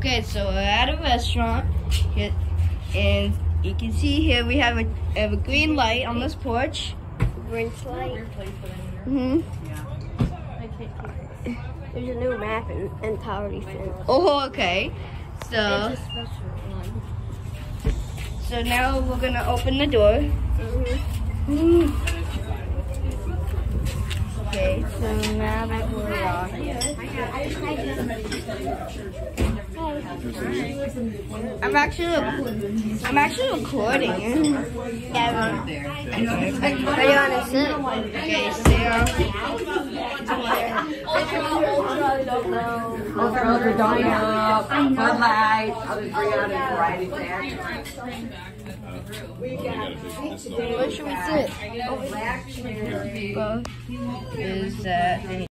Okay, so we're at a restaurant, here, and you can see here we have a, have a green light on this porch. Green slate. hmm There's a new map in, in Poverty. Oh, okay. So, so now we're gonna open the door. Mm. Okay, so now that we're here. I'm actually, I'm actually recording. Yeah, Where you want to sit? Okay, throw the dine up, Bud Light. I'll just bring out a variety pack. Where should we sit? Both is that?